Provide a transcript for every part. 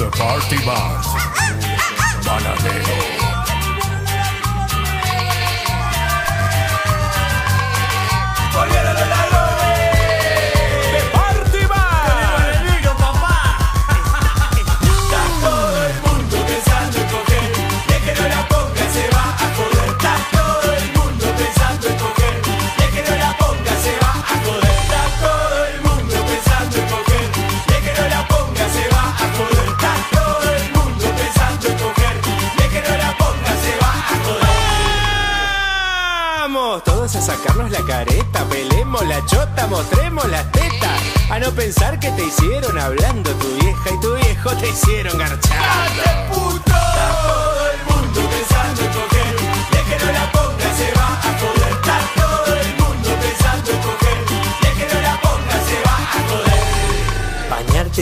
the party bars. One Banane a sacarnos la careta, pelemos la chota, mostremos las tetas, a no pensar que te hicieron hablando tu vieja y tu viejo te hicieron garchar.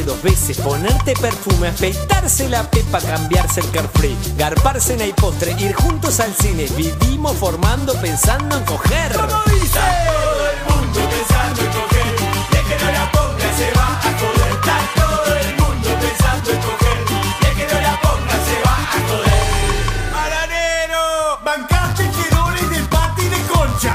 dos veces, ponerte perfume, afeitarse la pepa, cambiarse el carfree, garparse en el postre, ir juntos al cine. Vivimos formando, pensando en coger. Todo el mundo pensando en coger, de que no la ponga se va a joder. Todo el mundo pensando en coger, de que no la ponga se va a joder. Aranero, bancaste que doble de pati de concha,